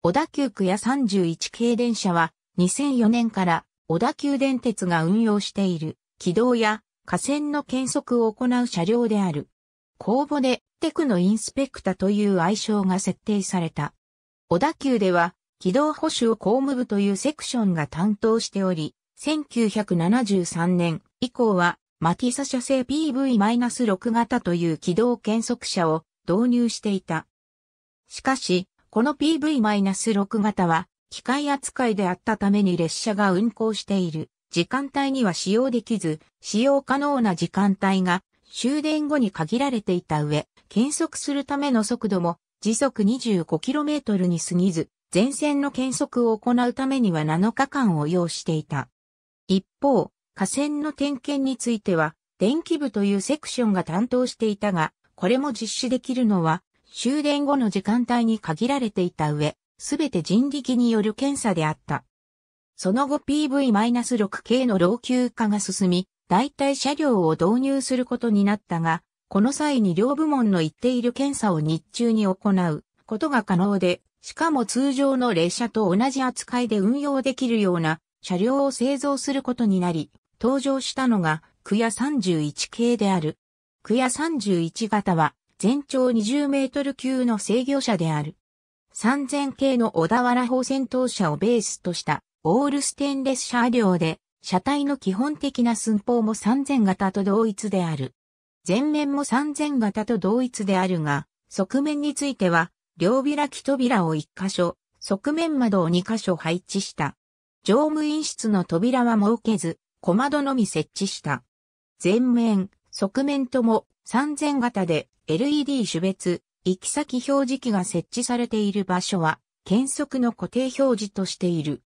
小田急区や31系電車は2004年から小田急電鉄が運用している軌道や架線の検測を行う車両である。公募でテクノインスペクタという愛称が設定された。小田急では軌道保守を公務部というセクションが担当しており、1973年以降はマティサ社製 PV-6 型という軌道検測車を導入していた。しかし、この PV-6 型は機械扱いであったために列車が運行している時間帯には使用できず、使用可能な時間帯が終電後に限られていた上、検測するための速度も時速 25km に過ぎず、前線の検測を行うためには7日間を要していた。一方、河川の点検については、電気部というセクションが担当していたが、これも実施できるのは、終電後の時間帯に限られていた上、すべて人力による検査であった。その後 PV-6 系の老朽化が進み、代替車両を導入することになったが、この際に両部門の言っている検査を日中に行うことが可能で、しかも通常の列車と同じ扱いで運用できるような車両を製造することになり、登場したのが、クヤ31系である。クヤ31型は、全長20メートル級の制御車である。3000系の小田原砲戦闘車をベースとしたオールステンレス車両で、車体の基本的な寸法も3000型と同一である。前面も3000型と同一であるが、側面については、両開き扉を1箇所、側面窓を2箇所配置した。乗務員室の扉は設けず、小窓のみ設置した。前面、側面とも3000型で LED 種別、行き先表示器が設置されている場所は、検測の固定表示としている。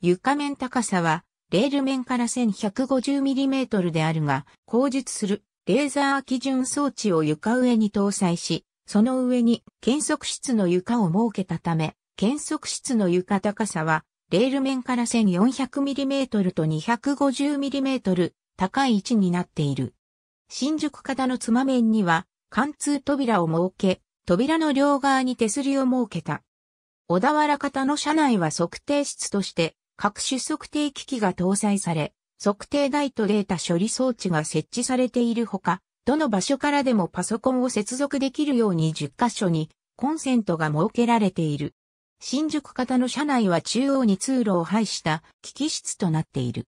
床面高さは、レール面から 1150mm であるが、後述するレーザー基準装置を床上に搭載し、その上に検測室の床を設けたため、検測室の床高さはレール面から 1400mm と 250mm 高い位置になっている。新宿型の妻面には貫通扉を設け、扉の両側に手すりを設けた。小田原型の車内は測定室として各種測定機器が搭載され、測定台とデータ処理装置が設置されているほか、どの場所からでもパソコンを接続できるように10箇所にコンセントが設けられている。新宿型の車内は中央に通路を配した機器室となっている。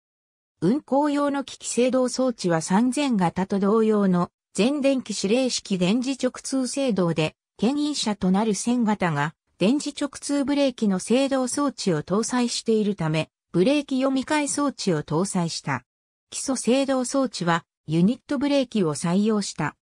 運行用の機器制動装置は3000型と同様の全電気指令式電磁直通制動で、牽引車となる1000型が電磁直通ブレーキの制動装置を搭載しているため、ブレーキ読み替え装置を搭載した。基礎制動装置はユニットブレーキを採用した。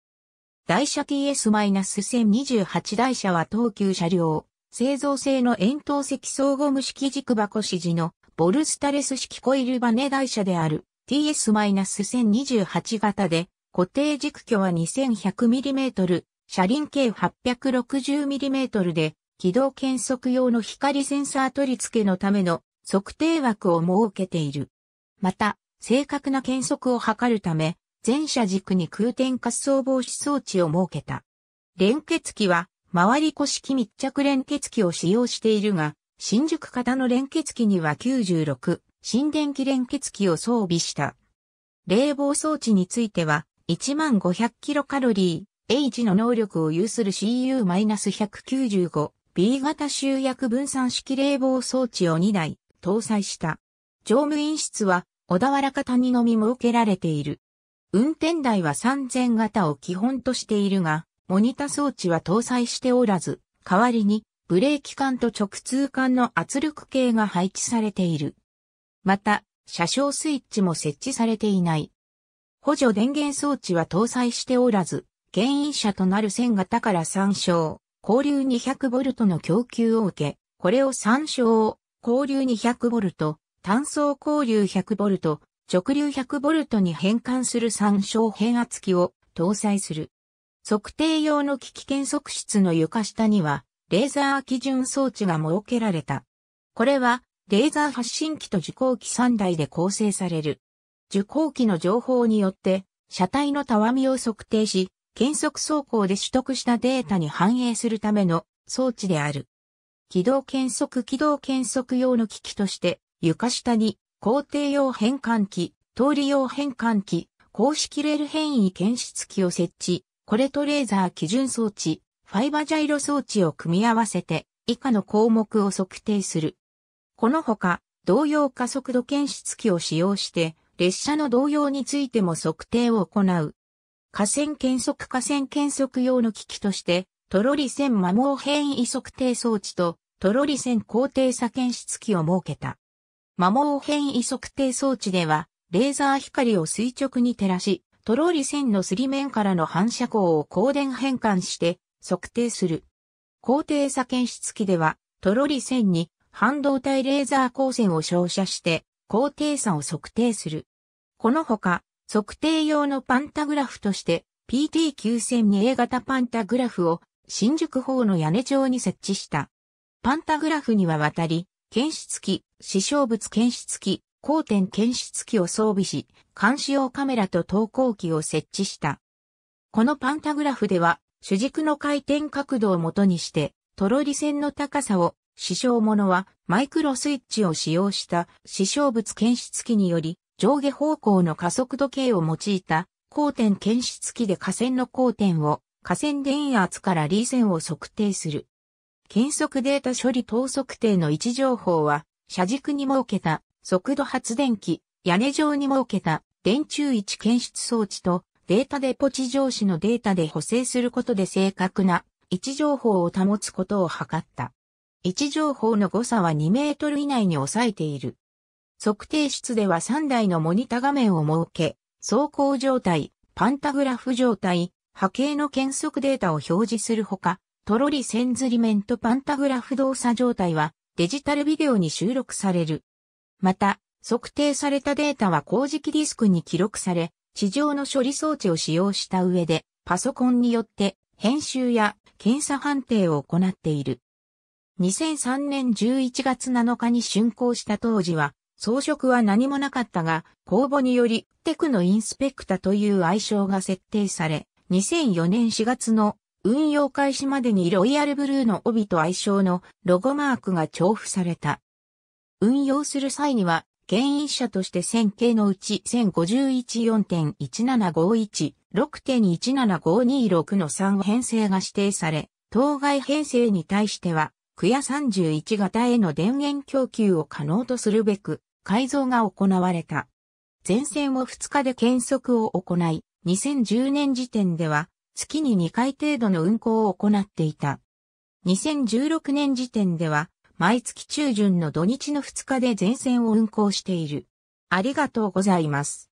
台車 TS-1028 台車は東急車両、製造性の円筒積相互無式軸箱指示のボルスタレス式コイルバネ台車である TS-1028 型で固定軸距は 2100mm、車輪径 860mm で軌道検測用の光センサー取り付けのための測定枠を設けている。また、正確な検測を図るため、全車軸に空転滑走防止装置を設けた。連結機は回り古式密着連結機を使用しているが、新宿型の連結機には96、新電気連結機を装備した。冷房装置については、1500キロカロリー、H の能力を有する CU-195、B 型集約分散式冷房装置を2台搭載した。乗務員室は小田原型にのみ設けられている。運転台は3000型を基本としているが、モニタ装置は搭載しておらず、代わりにブレーキ管と直通管の圧力計が配置されている。また、車掌スイッチも設置されていない。補助電源装置は搭載しておらず、牽引車となる線型から参照、交流 200V の供給を受け、これを参照、交流 200V、単層交流 100V、直流 100V に変換する参照変圧器を搭載する。測定用の機器検測室の床下には、レーザー基準装置が設けられた。これは、レーザー発信機と受光機3台で構成される。受光機の情報によって、車体のたわみを測定し、検測走行で取得したデータに反映するための装置である。軌道検測軌道検測用の機器として、床下に工程用変換器、通り用変換器、公式レール変異検出器を設置、コレトレーザー基準装置、ファイバジャイロ装置を組み合わせて、以下の項目を測定する。このほか、同様加速度検出器を使用して、列車の動揺についても測定を行う。河川検測河川検測用の機器として、トロリ線摩耗変異測定装置とトロリ線高低差検出器を設けた。摩耗変異測定装置では、レーザー光を垂直に照らし、トロリ線のすり面からの反射光を光電変換して測定する。高低差検出器では、トロリ線に半導体レーザー光線を照射して高低差を測定する。このほか、測定用のパンタグラフとして PT9002A 型パンタグラフを新宿方の屋根上に設置した。パンタグラフには渡り、検出機、視象物検出機、光点検出機を装備し、監視用カメラと投光機を設置した。このパンタグラフでは、主軸の回転角度をもとにして、トロリ線の高さを、視象物はマイクロスイッチを使用した視象物検出機により、上下方向の加速度計を用いた光点検出機で架線の光点を河川電圧からリー線を測定する。検測データ処理等測定の位置情報は、車軸に設けた速度発電機、屋根上に設けた電柱位置検出装置とデータデポ地上紙のデータで補正することで正確な位置情報を保つことを図った。位置情報の誤差は2メートル以内に抑えている。測定室では3台のモニタ画面を設け、走行状態、パンタグラフ状態、波形の検測データを表示するほか、トロリ線ズリメントパンタグラフ動作状態はデジタルビデオに収録される。また、測定されたデータは工事機ディスクに記録され、地上の処理装置を使用した上で、パソコンによって編集や検査判定を行っている。2003年11月7日に竣工した当時は、装飾は何もなかったが、公募によりテクノインスペクタという愛称が設定され、2004年4月の運用開始までにロイヤルブルーの帯と愛称のロゴマークが重付された。運用する際には、牽引車として1000系のうち1051-4.1751、6.17526の3編成が指定され、当該編成に対しては、クヤ31型への電源供給を可能とするべく、改造が行われた。前線を2日で検測を行い、2010年時点では月に2回程度の運行を行っていた。2016年時点では毎月中旬の土日の2日で全線を運行している。ありがとうございます。